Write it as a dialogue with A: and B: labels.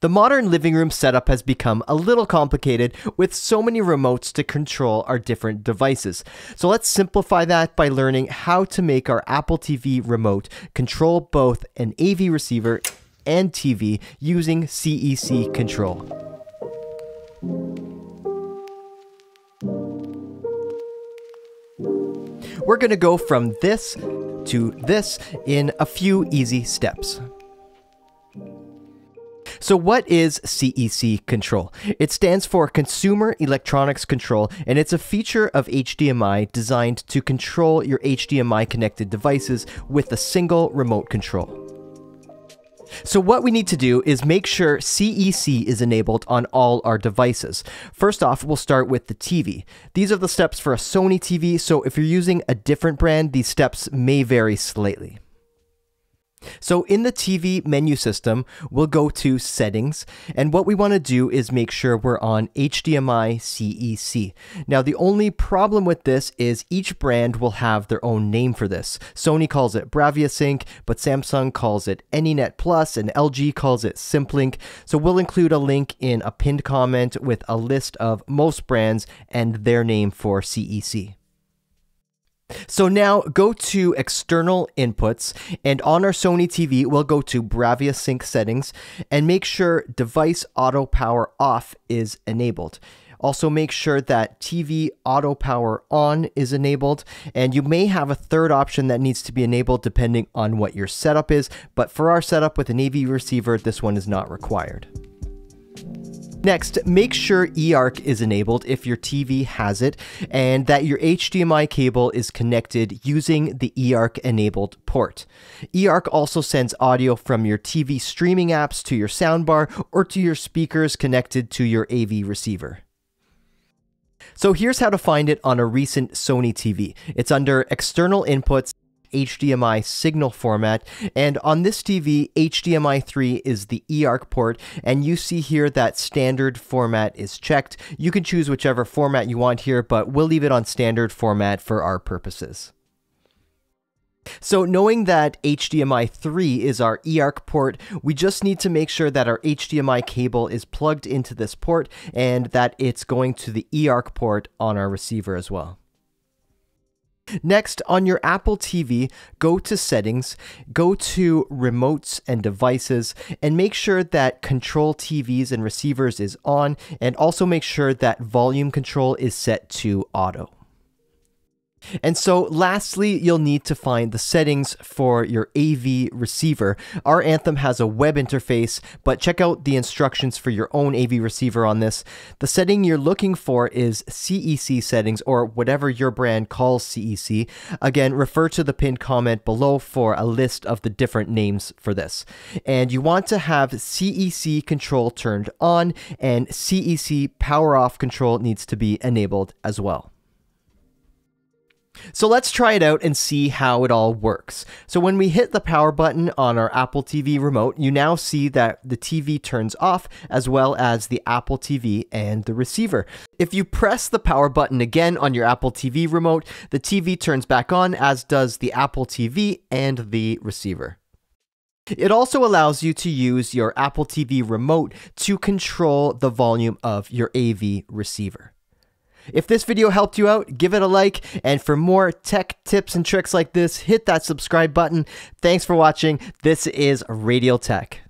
A: The modern living room setup has become a little complicated with so many remotes to control our different devices. So let's simplify that by learning how to make our Apple TV remote control both an AV receiver and TV using CEC control. We're going to go from this to this in a few easy steps. So, what is CEC control? It stands for Consumer Electronics Control, and it's a feature of HDMI designed to control your HDMI connected devices with a single remote control. So what we need to do is make sure CEC is enabled on all our devices. First off, we'll start with the TV. These are the steps for a Sony TV, so if you're using a different brand, these steps may vary slightly. So in the TV menu system, we'll go to settings, and what we want to do is make sure we're on HDMI CEC. Now the only problem with this is each brand will have their own name for this. Sony calls it Bravia Sync, but Samsung calls it AnyNet Plus, and LG calls it SimpLink. So we'll include a link in a pinned comment with a list of most brands and their name for CEC. So now go to external inputs and on our Sony TV, we'll go to Bravia Sync settings and make sure device auto power off is enabled. Also make sure that TV auto power on is enabled and you may have a third option that needs to be enabled depending on what your setup is, but for our setup with an AV receiver, this one is not required. Next, make sure eARC is enabled if your TV has it, and that your HDMI cable is connected using the eARC enabled port. eARC also sends audio from your TV streaming apps to your soundbar or to your speakers connected to your AV receiver. So here's how to find it on a recent Sony TV. It's under External Inputs HDMI signal format. And on this TV, HDMI 3 is the eARC port, and you see here that standard format is checked. You can choose whichever format you want here, but we'll leave it on standard format for our purposes. So knowing that HDMI 3 is our eARC port, we just need to make sure that our HDMI cable is plugged into this port and that it's going to the eARC port on our receiver as well. Next, on your Apple TV, go to Settings, go to Remotes and Devices, and make sure that Control TVs and Receivers is on, and also make sure that Volume Control is set to Auto. And so, lastly, you'll need to find the settings for your AV receiver. Our Anthem has a web interface, but check out the instructions for your own AV receiver on this. The setting you're looking for is CEC settings or whatever your brand calls CEC. Again, refer to the pinned comment below for a list of the different names for this. And you want to have CEC control turned on, and CEC power off control needs to be enabled as well. So let's try it out and see how it all works. So when we hit the power button on our Apple TV remote, you now see that the TV turns off as well as the Apple TV and the receiver. If you press the power button again on your Apple TV remote, the TV turns back on as does the Apple TV and the receiver. It also allows you to use your Apple TV remote to control the volume of your AV receiver. If this video helped you out, give it a like, and for more tech tips and tricks like this, hit that subscribe button. Thanks for watching. This is Radial Tech.